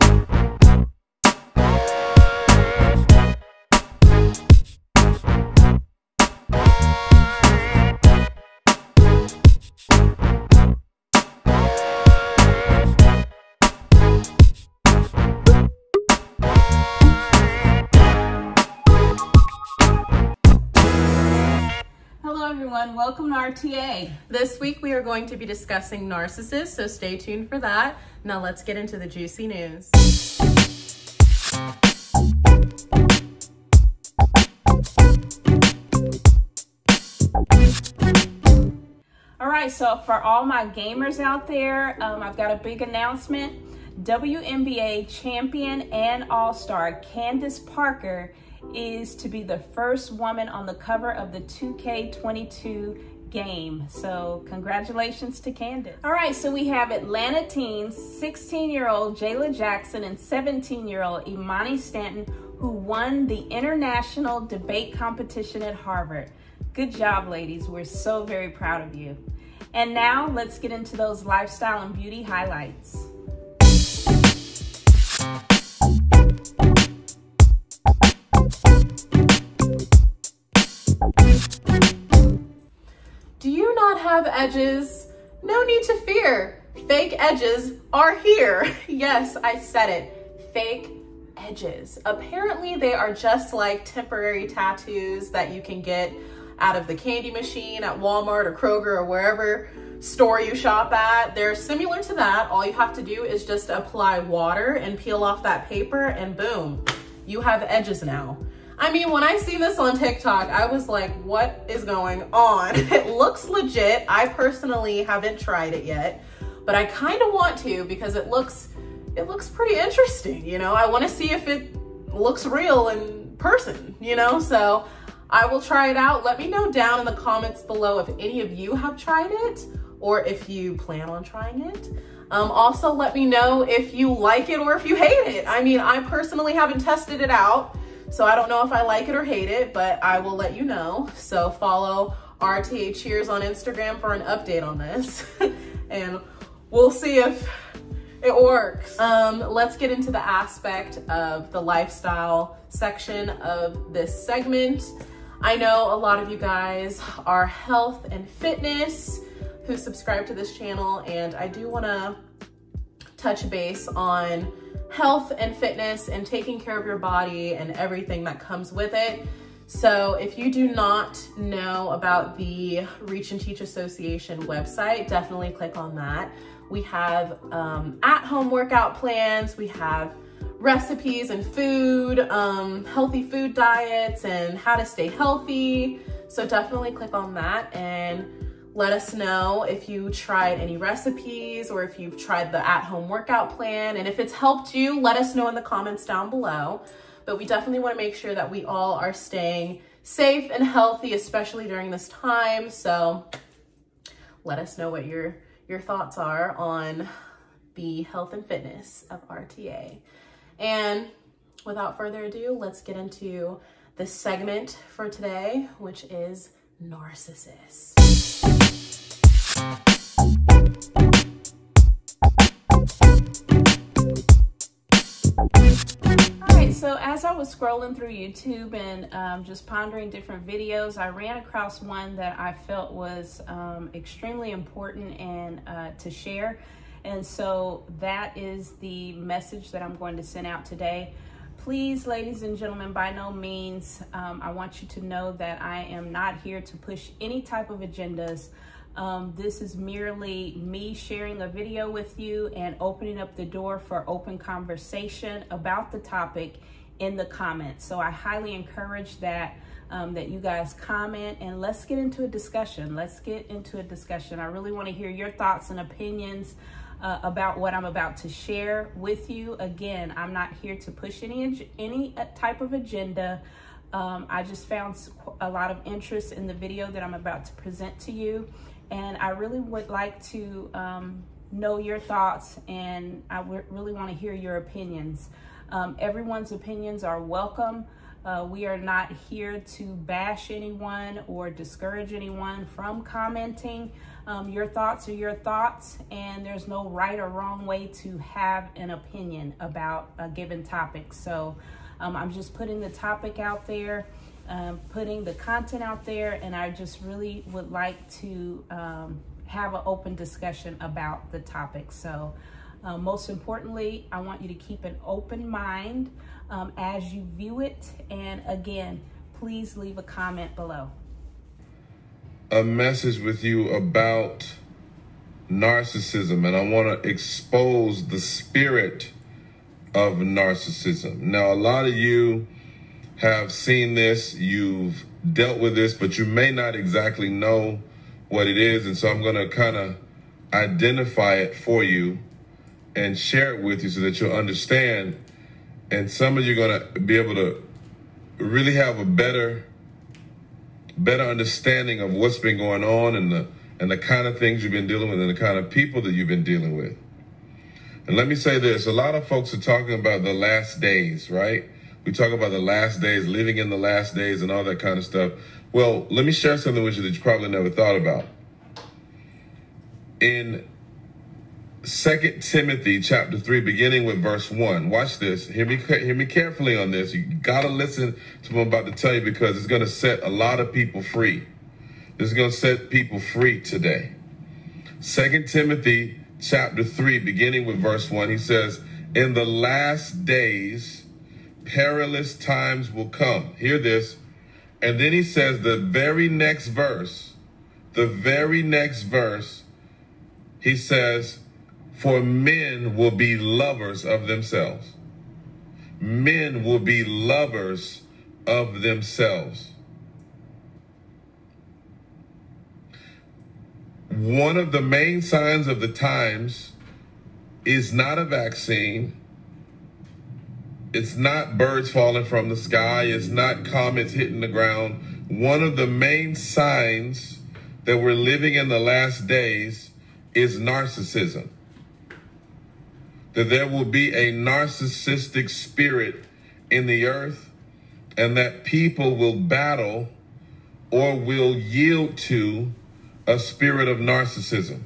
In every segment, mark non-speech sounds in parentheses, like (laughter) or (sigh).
everyone. Welcome to RTA. This week we are going to be discussing narcissists, so stay tuned for that. Now let's get into the juicy news. All right, so for all my gamers out there, um, I've got a big announcement. WNBA champion and all-star Candace Parker is to be the first woman on the cover of the 2K22 game. So congratulations to Candace. All right, so we have Atlanta teens, 16-year-old Jayla Jackson and 17-year-old Imani Stanton, who won the international debate competition at Harvard. Good job, ladies. We're so very proud of you. And now let's get into those lifestyle and beauty highlights. Have edges, no need to fear. Fake edges are here. (laughs) yes, I said it. Fake edges. Apparently they are just like temporary tattoos that you can get out of the candy machine at Walmart or Kroger or wherever store you shop at. They're similar to that. All you have to do is just apply water and peel off that paper and boom, you have edges now. I mean, when I see this on TikTok, I was like, what is going on? (laughs) It looks legit. I personally haven't tried it yet, but I kind of want to because it looks, it looks pretty interesting. You know, I want to see if it looks real in person, you know? So I will try it out. Let me know down in the comments below if any of you have tried it or if you plan on trying it. Um, also, let me know if you like it or if you hate it. I mean, I personally haven't tested it out. So I don't know if I like it or hate it, but I will let you know. So follow RTA Cheers on Instagram for an update on this. (laughs) and we'll see if it works. Um, let's get into the aspect of the lifestyle section of this segment. I know a lot of you guys are health and fitness who subscribe to this channel and I do wanna touch base on health and fitness and taking care of your body and everything that comes with it. So if you do not know about the Reach and Teach Association website, definitely click on that. We have um, at-home workout plans, we have recipes and food, um, healthy food diets and how to stay healthy. So definitely click on that and let us know if you tried any recipes or if you've tried the at-home workout plan. And if it's helped you, let us know in the comments down below. But we definitely wanna make sure that we all are staying safe and healthy, especially during this time. So let us know what your, your thoughts are on the health and fitness of RTA. And without further ado, let's get into the segment for today, which is narcissists. So as I was scrolling through YouTube and um, just pondering different videos, I ran across one that I felt was um, extremely important and uh, to share. And so that is the message that I'm going to send out today. Please, ladies and gentlemen, by no means, um, I want you to know that I am not here to push any type of agendas. Um, this is merely me sharing a video with you and opening up the door for open conversation about the topic in the comments. So I highly encourage that um, that you guys comment and let's get into a discussion. Let's get into a discussion. I really want to hear your thoughts and opinions uh, about what I'm about to share with you. Again, I'm not here to push any any uh, type of agenda. Um, I just found a lot of interest in the video that I'm about to present to you. And I really would like to um, know your thoughts and I really want to hear your opinions. Um, everyone's opinions are welcome. Uh, we are not here to bash anyone or discourage anyone from commenting. Um, your thoughts are your thoughts, and there's no right or wrong way to have an opinion about a given topic. So um, I'm just putting the topic out there, um, putting the content out there, and I just really would like to um, have an open discussion about the topic. So uh, most importantly, I want you to keep an open mind um, as you view it. And again, please leave a comment below. A message with you about narcissism, and I want to expose the spirit of narcissism. Now, a lot of you have seen this, you've dealt with this, but you may not exactly know what it is. And so I'm going to kind of identify it for you and share it with you so that you'll understand. And some of you are going to be able to really have a better better understanding of what's been going on and the and the kind of things you've been dealing with and the kind of people that you've been dealing with. And let me say this, a lot of folks are talking about the last days, right? We talk about the last days, living in the last days and all that kind of stuff. Well, let me share something with you that you probably never thought about. In Second Timothy chapter 3, beginning with verse 1. Watch this. Hear me, hear me carefully on this. You got to listen to what I'm about to tell you because it's going to set a lot of people free. This is going to set people free today. Second Timothy chapter 3, beginning with verse 1, he says, In the last days, perilous times will come. Hear this. And then he says the very next verse, the very next verse, he says, for men will be lovers of themselves. Men will be lovers of themselves. One of the main signs of the times is not a vaccine. It's not birds falling from the sky. It's not comets hitting the ground. One of the main signs that we're living in the last days is narcissism that there will be a narcissistic spirit in the earth and that people will battle or will yield to a spirit of narcissism.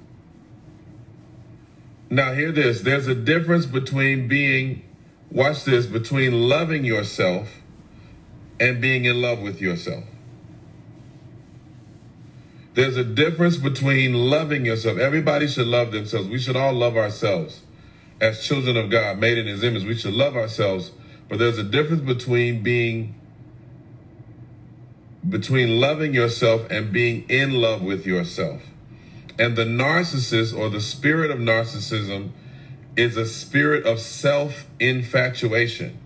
Now, hear this there's a difference between being, watch this, between loving yourself and being in love with yourself. There's a difference between loving yourself. Everybody should love themselves. We should all love ourselves as children of God, made in his image, we should love ourselves. But there's a difference between being between loving yourself and being in love with yourself. And the narcissist or the spirit of narcissism is a spirit of self-infatuation.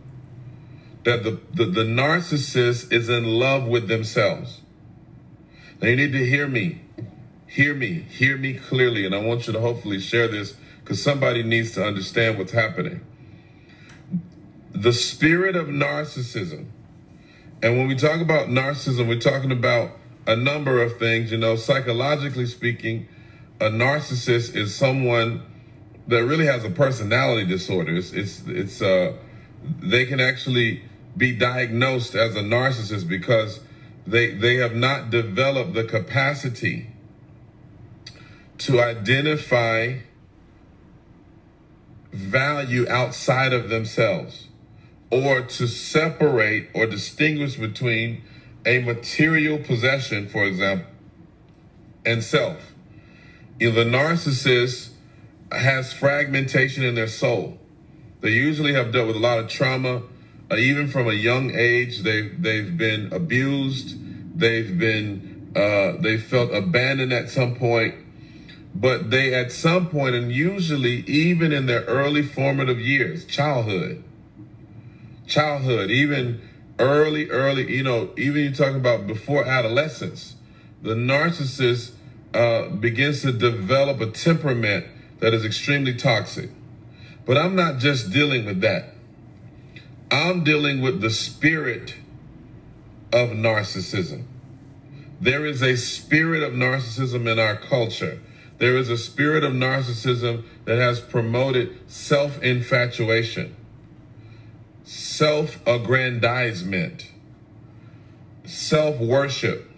That the, the, the narcissist is in love with themselves. Now you need to hear me. Hear me. Hear me clearly. And I want you to hopefully share this because somebody needs to understand what's happening. The spirit of narcissism, and when we talk about narcissism, we're talking about a number of things. You know, psychologically speaking, a narcissist is someone that really has a personality disorder. It's it's, it's uh, they can actually be diagnosed as a narcissist because they they have not developed the capacity to identify value outside of themselves or to separate or distinguish between a material possession, for example, and self. Know, the narcissist has fragmentation in their soul. They usually have dealt with a lot of trauma, uh, even from a young age. They've they've been abused. They've been uh, they felt abandoned at some point but they at some point and usually even in their early formative years childhood childhood even early early you know even you're talking about before adolescence the narcissist uh, begins to develop a temperament that is extremely toxic. But i'm not just dealing with that. I'm dealing with the spirit of narcissism. There is a spirit of narcissism in our culture. There is a spirit of narcissism that has promoted self infatuation, self aggrandizement, self worship.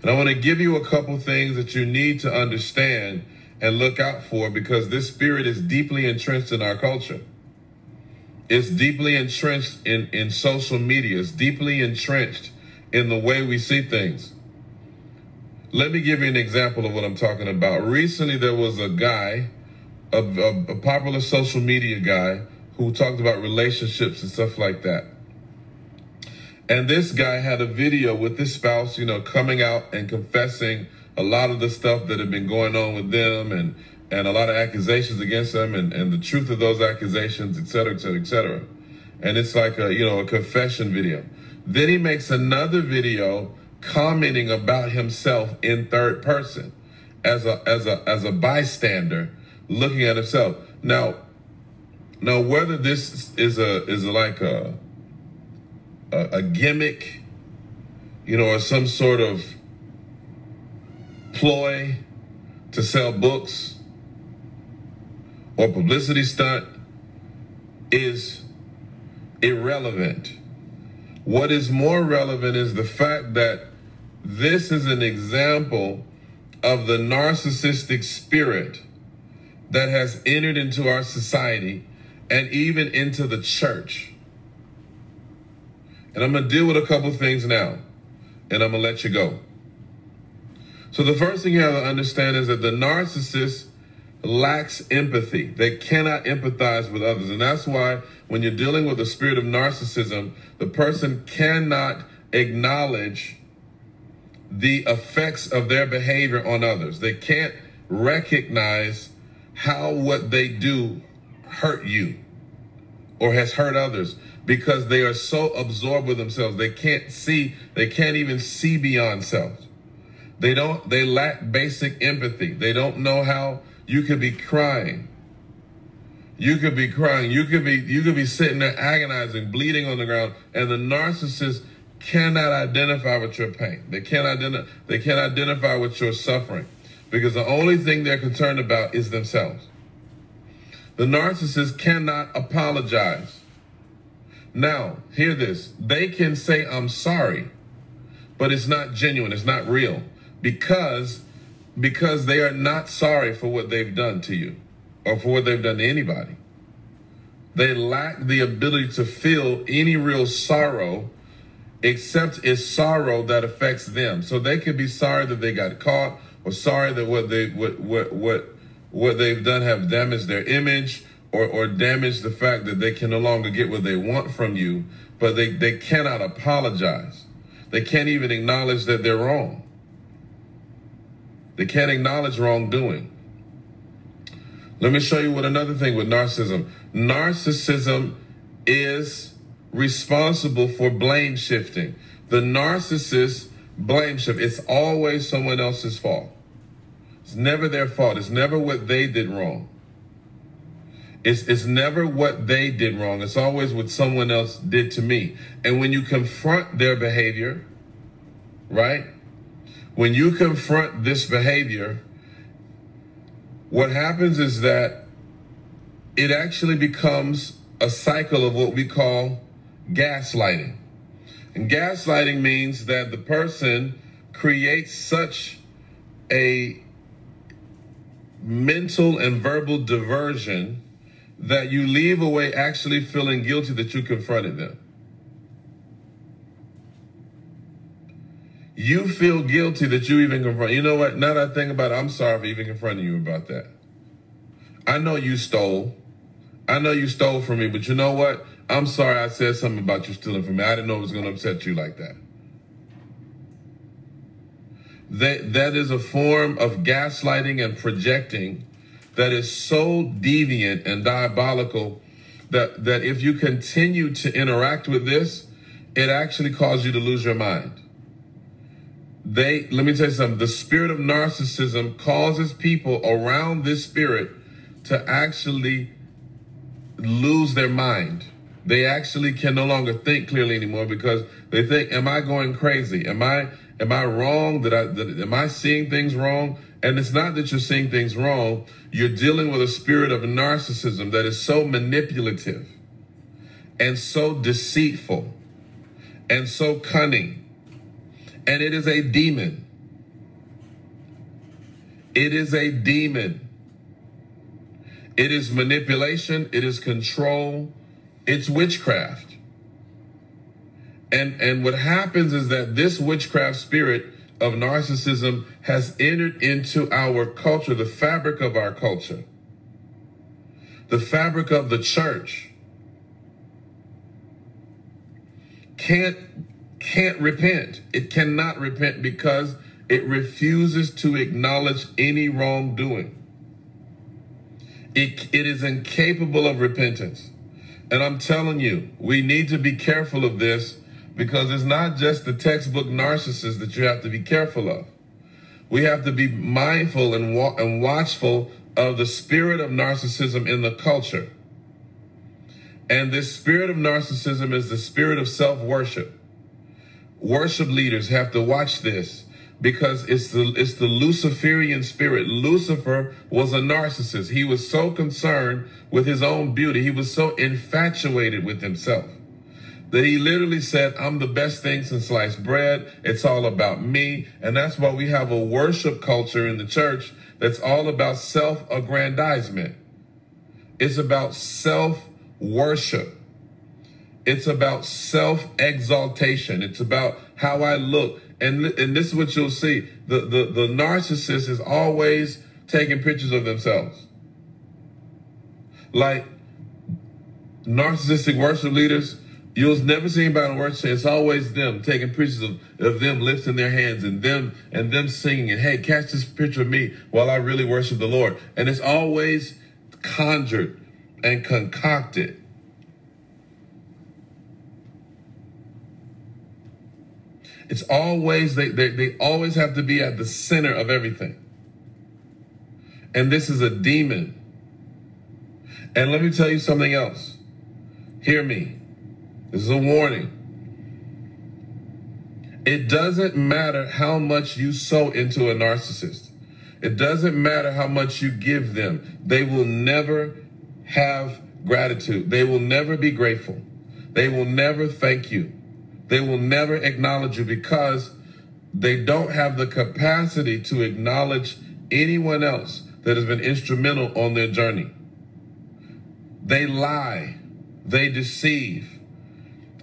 And I want to give you a couple things that you need to understand and look out for because this spirit is deeply entrenched in our culture. It's deeply entrenched in, in social media. It's deeply entrenched in the way we see things. Let me give you an example of what I'm talking about. Recently, there was a guy, a, a, a popular social media guy, who talked about relationships and stuff like that. And this guy had a video with his spouse, you know, coming out and confessing a lot of the stuff that had been going on with them and and a lot of accusations against them and, and the truth of those accusations, et cetera, et cetera, et cetera. And it's like a, you know, a confession video. Then he makes another video commenting about himself in third person as a, as a, as a bystander looking at himself. Now, now whether this is a, is like a, a, a gimmick, you know, or some sort of ploy to sell books or publicity stunt is irrelevant. What is more relevant is the fact that this is an example of the narcissistic spirit that has entered into our society and even into the church. And I'm going to deal with a couple things now, and I'm going to let you go. So the first thing you have to understand is that the narcissist lacks empathy. They cannot empathize with others. And that's why when you're dealing with the spirit of narcissism, the person cannot acknowledge the effects of their behavior on others. They can't recognize how what they do hurt you or has hurt others because they are so absorbed with themselves. They can't see, they can't even see beyond self. They don't, they lack basic empathy. They don't know how you could be crying. You could be crying. You could be, you could be sitting there agonizing, bleeding on the ground, and the narcissist cannot identify with your pain. They can't identify, they can't identify with your suffering because the only thing they're concerned about is themselves. The narcissist cannot apologize. Now, hear this. They can say, I'm sorry, but it's not genuine. It's not real because because they are not sorry for what they've done to you or for what they've done to anybody. They lack the ability to feel any real sorrow except it's sorrow that affects them. So they could be sorry that they got caught or sorry that what they what what what what they've done have damaged their image or or damaged the fact that they can no longer get what they want from you, but they, they cannot apologize. They can't even acknowledge that they're wrong. They can't acknowledge wrongdoing. Let me show you what another thing with narcissism. Narcissism is responsible for blame shifting. The narcissist blame shift. It's always someone else's fault. It's never their fault. It's never what they did wrong. It's, it's never what they did wrong. It's always what someone else did to me. And when you confront their behavior, right? When you confront this behavior, what happens is that it actually becomes a cycle of what we call gaslighting. And gaslighting means that the person creates such a mental and verbal diversion that you leave away actually feeling guilty that you confronted them. You feel guilty that you even confront. You know what? Now that I think about it, I'm sorry for even confronting you about that. I know you stole. I know you stole from me, but you know what? I'm sorry I said something about you stealing from me. I didn't know it was going to upset you like that. That, that is a form of gaslighting and projecting that is so deviant and diabolical that, that if you continue to interact with this, it actually causes you to lose your mind they let me tell you something. The spirit of narcissism causes people around this spirit to actually lose their mind. They actually can no longer think clearly anymore because they think am i going crazy? Am i am i wrong? That i that, am i seeing things wrong? And it's not that you're seeing things wrong. You're dealing with a spirit of narcissism that is so manipulative and so deceitful and so cunning and it is a demon. It is a demon. It is manipulation. It is control. It's witchcraft. And, and what happens is that this witchcraft spirit of narcissism has entered into our culture, the fabric of our culture, the fabric of the church. Can't, can't repent. It cannot repent because it refuses to acknowledge any wrongdoing. It, it is incapable of repentance. And I'm telling you, we need to be careful of this because it's not just the textbook narcissist that you have to be careful of. We have to be mindful and, wa- and watchful of the spirit of narcissism in the culture. And this spirit of narcissism is the spirit of self worship. Worship leaders have to watch this because it's the it's the Luciferian spirit. Lucifer was a narcissist. He was so concerned with his own beauty. He was so infatuated with himself that he literally said, I'm the best thing since sliced bread. It's all about me. And that's why we have a worship culture in the church that's all about self-aggrandizement. It's about self-worship. It's about self-exaltation. It's about how I look. And, and this is what you'll see. The, the, the narcissist is always taking pictures of themselves. Like narcissistic worship leaders, you'll never see anybody in worship. It's always them taking pictures of, of them lifting their hands and them and them singing. And hey, catch this picture of me while I really worship the Lord. And it's always conjured and concocted. It's always, they, they, they always have to be at the center of everything. And this is a demon. And let me tell you something else. Hear me. This is a warning. It doesn't matter how much you sow into a narcissist. It doesn't matter how much you give them. They will never have gratitude. They will never be grateful. They will never thank you. They will never acknowledge you because they don't have the capacity to acknowledge anyone else that has been instrumental on their journey. They lie. They deceive.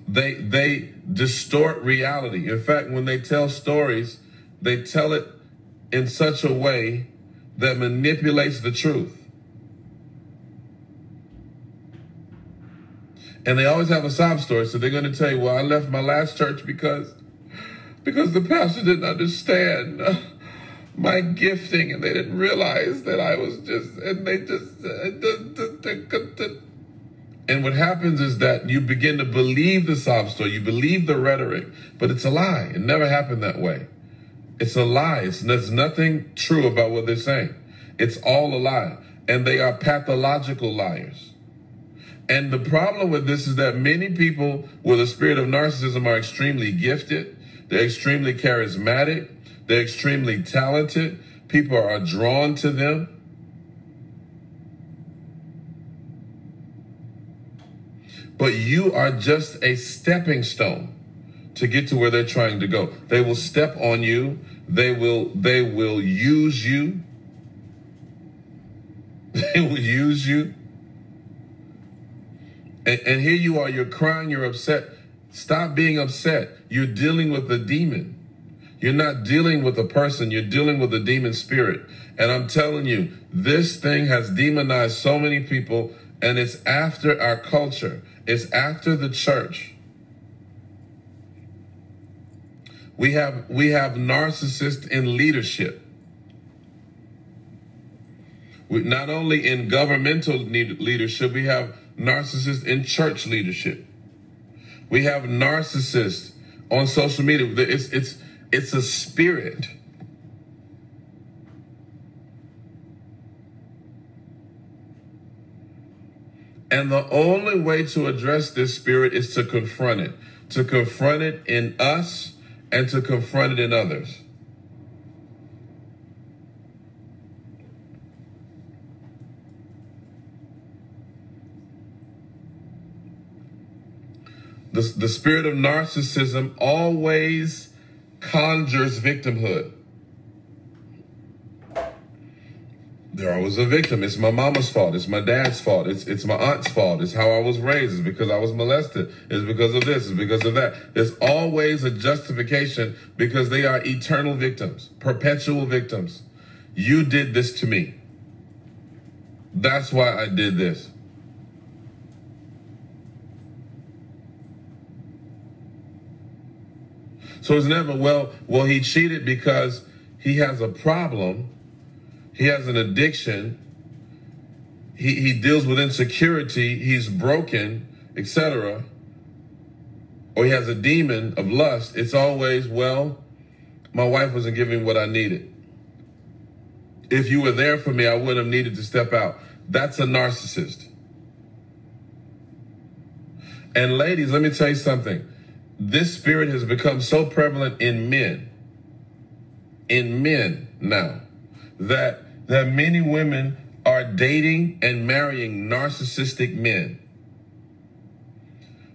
They, they distort reality. In fact, when they tell stories, they tell it in such a way that manipulates the truth. And they always have a sob story. So they're going to tell you, well, I left my last church because, because the pastor didn't understand uh, my gifting and they didn't realize that I was just, and they just, and what happens is that you begin to believe the sob story, you believe the rhetoric, but it's a lie. It never happened that way. It's a lie. It's, there's nothing true about what they're saying. It's all a lie. And they are pathological liars. And the problem with this is that many people with a spirit of narcissism are extremely gifted. They're extremely charismatic. They're extremely talented. People are drawn to them. But you are just a stepping stone to get to where they're trying to go. They will step on you. They will, they will use you. (laughs) They will use you. And, and here you are, you're crying, you're upset. Stop being upset. You're dealing with a demon. You're not dealing with a person, you're dealing with a demon spirit. And I'm telling you, this thing has demonized so many people, and it's after our culture, it's after the church. We have we have narcissists in leadership. We, not only in governmental leadership, we have narcissists in church leadership. We have narcissists on social media. It's it's it's a spirit. And the only way to address this spirit is to confront it, to confront it in us and to confront it in others. The, spirit of narcissism always conjures victimhood. There was a victim. It's my mama's fault. It's my dad's fault. It's it's my aunt's fault. It's how I was raised. It's because I was molested. It's because of this. It's because of that. There's always a justification because they are eternal victims, perpetual victims. You did this to me. That's why I did this. So it's never, well, well, he cheated because he has a problem. He has an addiction. He, he deals with insecurity. He's broken, etc. Or he has a demon of lust. It's always, well, my wife wasn't giving what I needed. If you were there for me, I wouldn't have needed to step out. That's a narcissist. And ladies, let me tell you something this spirit has become so prevalent in men, in men now, that that many women are dating and marrying narcissistic men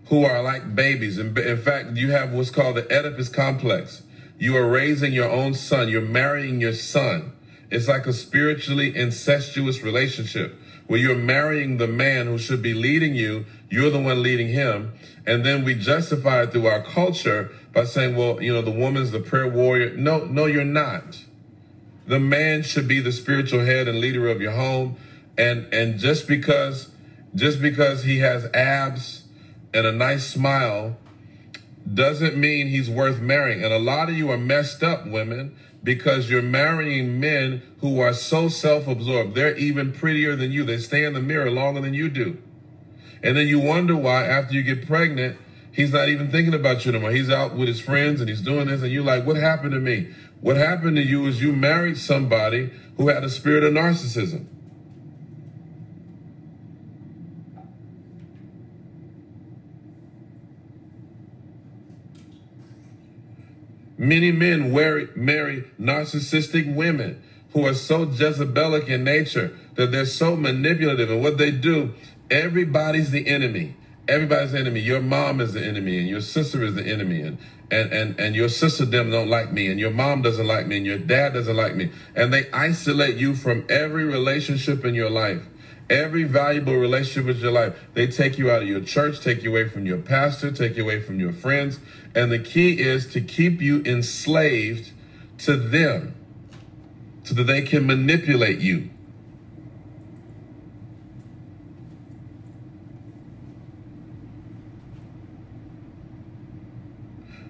who are like babies. In, in fact, you have what's called the Oedipus complex. You are raising your own son. You're marrying your son. It's like a spiritually incestuous relationship where you're marrying the man who should be leading you. You're the one leading him. And then we justify it through our culture by saying, well, you know, the woman's the prayer warrior. No, no, you're not. The man should be the spiritual head and leader of your home. And, and just because, just because he has abs and a nice smile doesn't mean he's worth marrying. And a lot of you are messed up, women, because you're marrying men who are so self-absorbed. They're even prettier than you. They stay in the mirror longer than you do. And then you wonder why after you get pregnant, he's not even thinking about you anymore. He's out with his friends and he's doing this and you're like, what happened to me? What happened to you is you married somebody who had a spirit of narcissism. Many men marry narcissistic women who are so Jezebelic in nature that they're so manipulative. And what they do, everybody's the enemy. Everybody's the enemy. Your mom is the enemy, and your sister is the enemy, and and and and your sister them don't like me, and your mom doesn't like me, and your dad doesn't like me, and they isolate you from every relationship in your life every valuable relationship with your life. They take you out of your church, take you away from your pastor, take you away from your friends. And the key is to keep you enslaved to them so that they can manipulate you.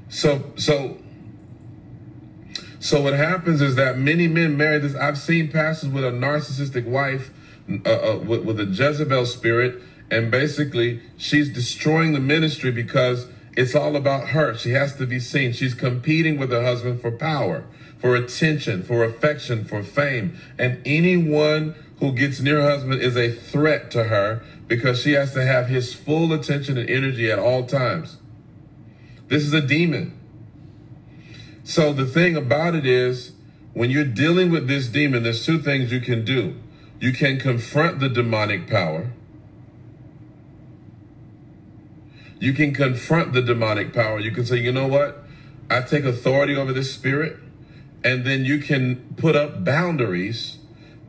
So, so, so what happens is that many men marry this. I've seen pastors with a narcissistic wife uh, uh, with, with a Jezebel spirit, and basically she's destroying the ministry because it's all about her. She has to be seen. She's competing with her husband for power, for attention, for affection, for fame. And anyone who gets near her husband is a threat to her because she has to have his full attention and energy at all times. This is a demon. So the thing about it is, when you're dealing with this demon, there's two things you can do. You can confront the demonic power. You can confront the demonic power. You can say, you know what? I take authority over this spirit. And then you can put up boundaries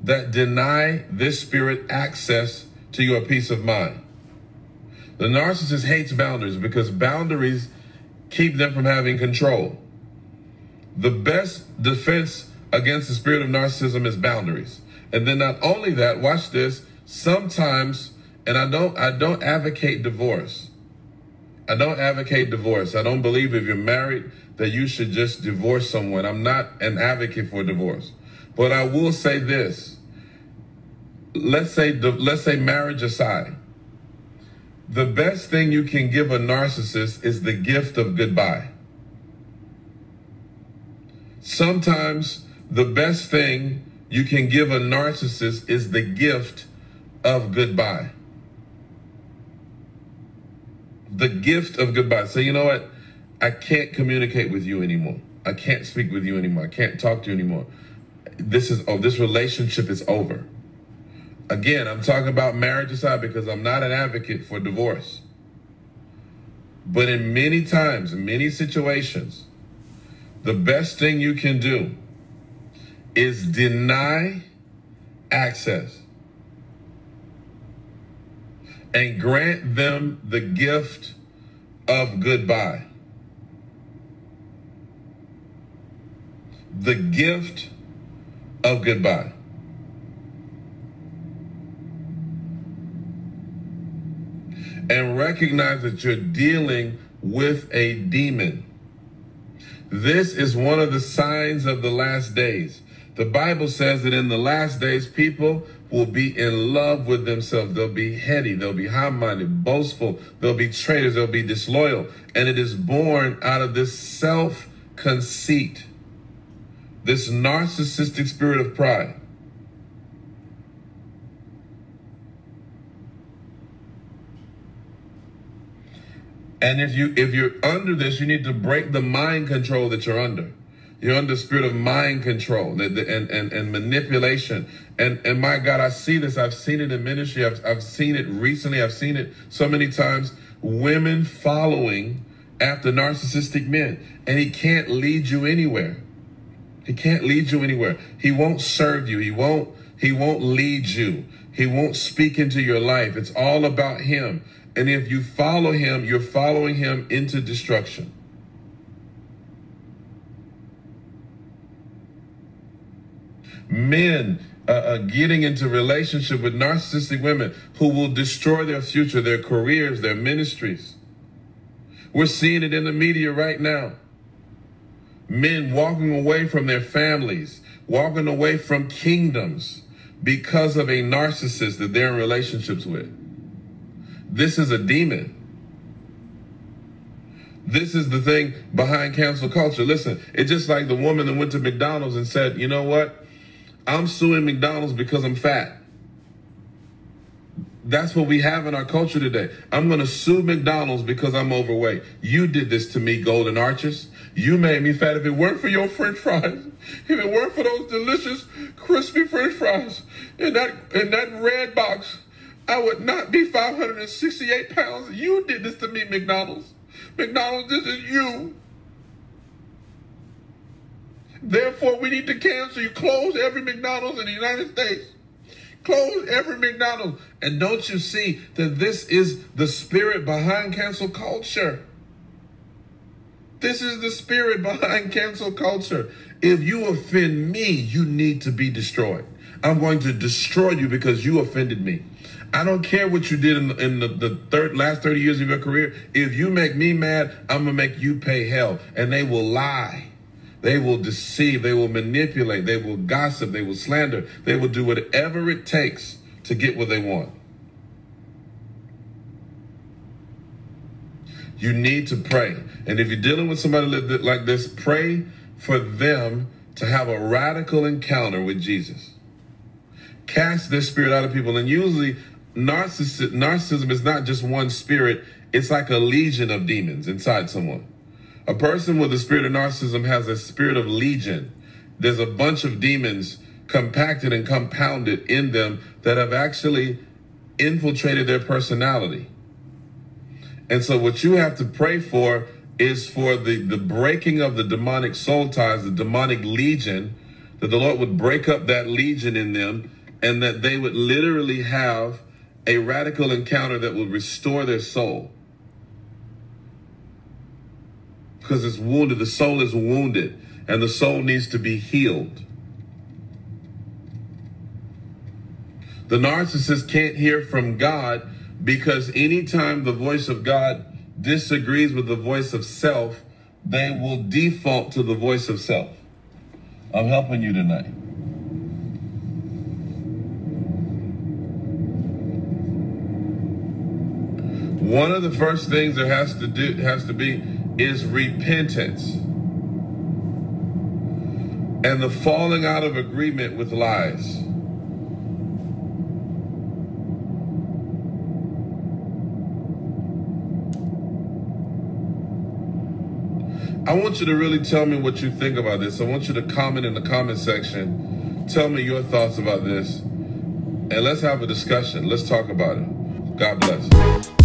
that deny this spirit access to your peace of mind. The narcissist hates boundaries because boundaries keep them from having control. The best defense against the spirit of narcissism is boundaries. And then not only that, watch this, sometimes, and I don't I don't advocate divorce. I don't advocate divorce. I don't believe if you're married that you should just divorce someone. I'm not an advocate for divorce. But I will say this. Let's say let's say marriage aside. The best thing you can give a narcissist is the gift of goodbye. Sometimes the best thing you can give a narcissist is the gift of goodbye. The gift of goodbye. So you know what? I can't communicate with you anymore. I can't speak with you anymore. I can't talk to you anymore. This is oh, this relationship is over. Again, I'm talking about marriage aside because I'm not an advocate for divorce. But in many times, many situations, the best thing you can do is deny access. And grant them the gift of goodbye. The gift of goodbye. And recognize that you're dealing with a demon. This is one of the signs of the last days. The Bible says that in the last days, people will be in love with themselves. They'll be heady. They'll be high minded, boastful. They'll be traitors. They'll be disloyal. And it is born out of this self conceit, this narcissistic spirit of pride. And if you if you're under this, you need to break the mind control that you're under. You're under spirit of mind control and, and, and manipulation. And, and my God, I see this. I've seen it in ministry. I've, I've seen it recently. I've seen it so many times. Women following after narcissistic men. And he can't lead you anywhere. He can't lead you anywhere. He won't serve you. He won't, he won't lead you. He won't speak into your life. It's all about him. And if you follow him, you're following him into destruction. Men uh, uh, getting into relationship with narcissistic women who will destroy their future, their careers, their ministries. We're seeing it in the media right now. Men walking away from their families, walking away from kingdoms because of a narcissist that they're in relationships with. This is a demon. This is the thing behind cancel culture. Listen, it's just like the woman that went to McDonald's and said, you know what? I'm suing McDonald's because I'm fat. That's what we have in our culture today. I'm going to sue McDonald's because I'm overweight. You did this to me, Golden Arches. You made me fat. If it weren't for your french fries, (laughs) if it weren't for those delicious crispy french fries in that, in that red box, I would not be 568 pounds. You did this to me, McDonald's. McDonald's, this is you. Therefore, we need to cancel you. Close every McDonald's in the United States. Close every McDonald's. And don't you see that this is the spirit behind cancel culture? This is the spirit (laughs) behind cancel culture. If you offend me, you need to be destroyed. I'm going to destroy you because you offended me. I don't care what you did in the, in the, the third, last 30 years of your career. If you make me mad, I'm going to make you pay hell. And they will lie. They will deceive. They will manipulate. They will gossip. They will slander. They will do whatever it takes to get what they want. You need to pray. And if you're dealing with somebody like this, pray for them to have a radical encounter with Jesus. Cast this spirit out of people. And usually, narcissism, narcissism is not just one spirit, it's like a legion of demons inside someone. A person with a spirit of narcissism has a spirit of legion. There's a bunch of demons compacted and compounded in them that have actually infiltrated their personality. And so what you have to pray for is for the, the breaking of the demonic soul ties, the demonic legion, that the Lord would break up that legion in them and that they would literally have a radical encounter that would restore their soul. Because it's wounded. The soul is wounded and the soul needs to be healed. The narcissist can't hear from God because anytime the voice of God disagrees with the voice of self, they will default to the voice of self. I'm helping you tonight. One of the first things that has to do has to be is repentance and the falling out of agreement with lies. I want you to really tell me what you think about this. I want you to comment in the comment section. Tell me your thoughts about this. And let's have a discussion. Let's talk about it. God bless.